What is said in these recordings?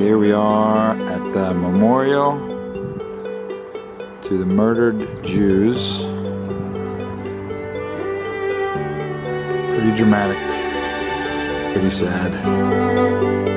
Here we are at the memorial to the murdered Jews. Pretty dramatic, pretty sad.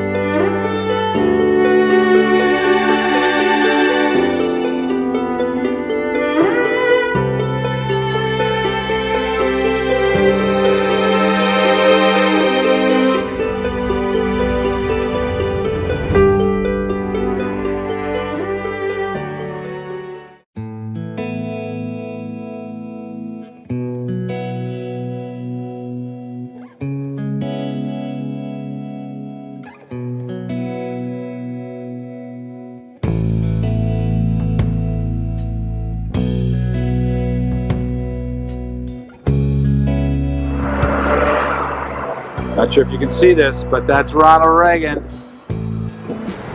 Not sure if you can see this, but that's Ronald Reagan.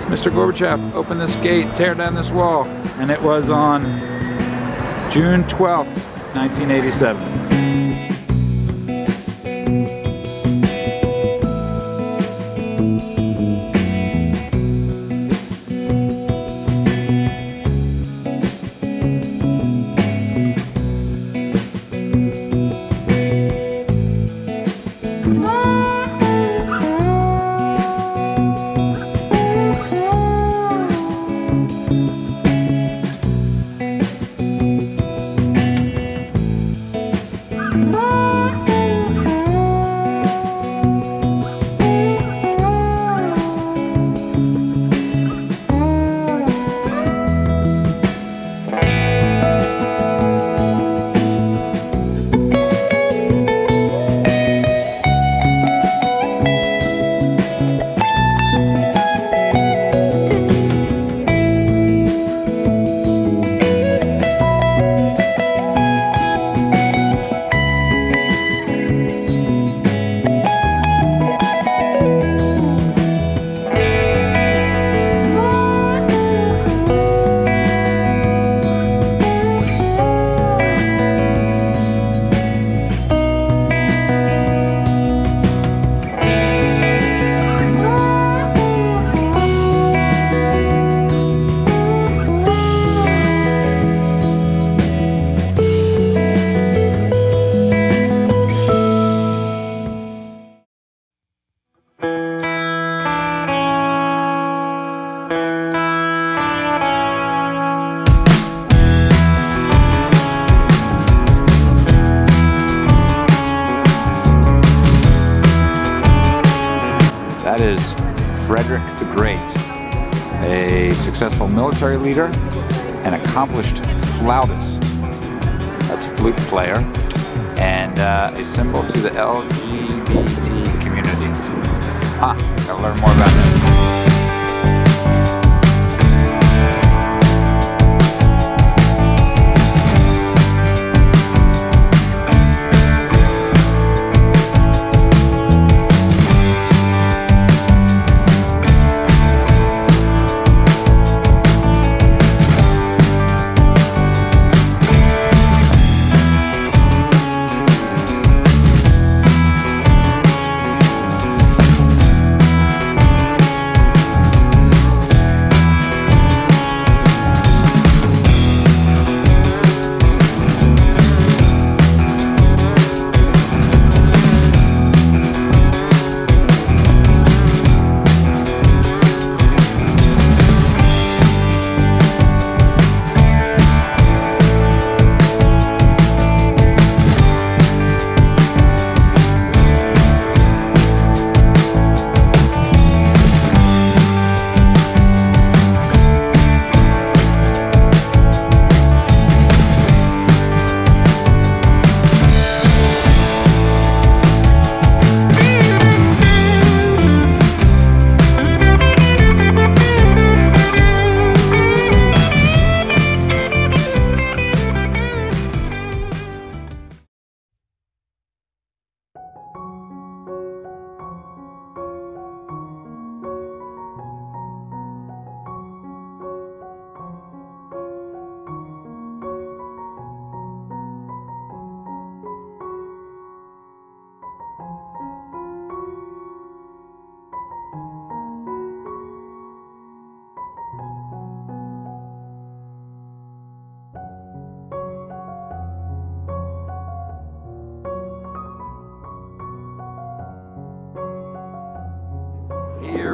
Mr. Gorbachev, open this gate, tear down this wall. And it was on June 12th, 1987. That is Frederick the Great, a successful military leader, an accomplished flautist, that's flute player, and uh, a symbol to the LGBT community. Huh, gotta learn more about that.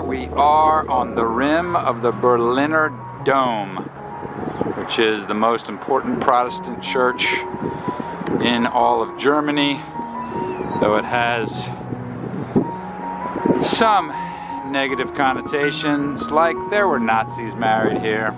We are on the rim of the Berliner Dome, which is the most important Protestant church in all of Germany, though it has some negative connotations, like there were Nazis married here.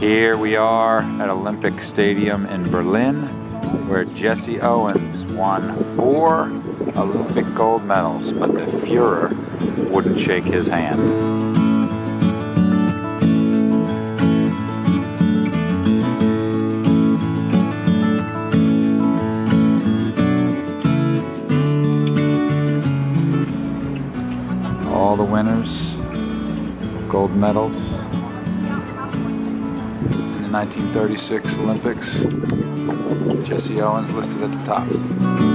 Here we are at Olympic Stadium in Berlin, where Jesse Owens won four Olympic gold medals, but the Fuhrer wouldn't shake his hand. All the winners, of gold medals. 1936 Olympics. Jesse Owens listed at the top.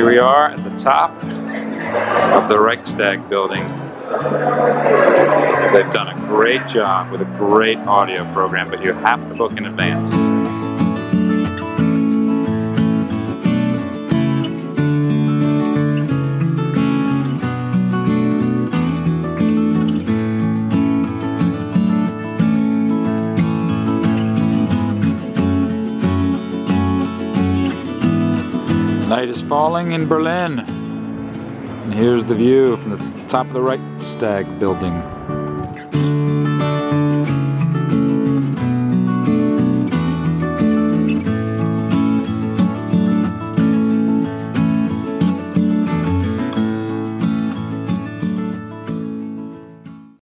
Here we are at the top of the Reichstag building. They've done a great job with a great audio program, but you have to book in advance. Night is falling in Berlin. And here's the view from the top of the Reichstag building.